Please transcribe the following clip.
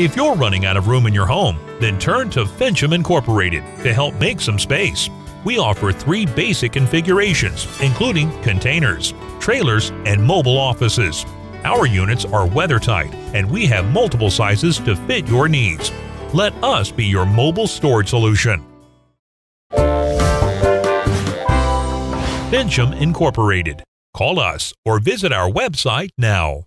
If you're running out of room in your home, then turn to Fincham Incorporated to help make some space. We offer three basic configurations, including containers, trailers, and mobile offices. Our units are weather tight, and we have multiple sizes to fit your needs. Let us be your mobile storage solution. Fincham Incorporated. Call us or visit our website now.